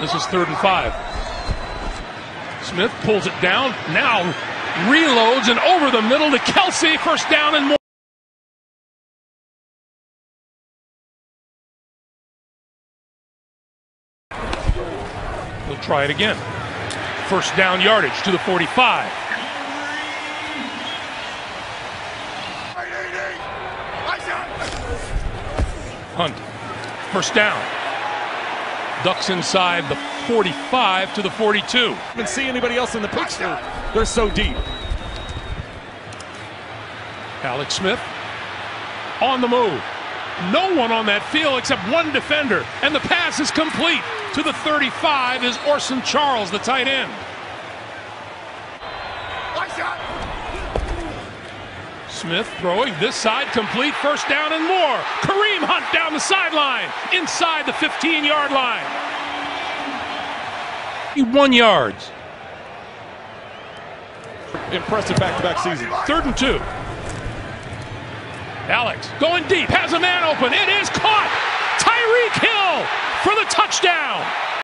This is third and five. Smith pulls it down. Now reloads and over the middle to Kelce. First down and more. He'll try it again. First down yardage to the 45. Hunt. First down. Ducks inside the 45 to the 42. Even see anybody else in the picture. They're so deep. Alex Smith on the move. No one on that field except one defender, and the pass is complete. To the 35 is Orson Charles, the tight end. Smith throwing this side complete, first down and more. Kareem Hunt down the sideline, inside the 15 yard line. One yards. Impressive back to back season. Third and two. Alex going deep, has a man open. It is caught. Tyreek Hill for the touchdown.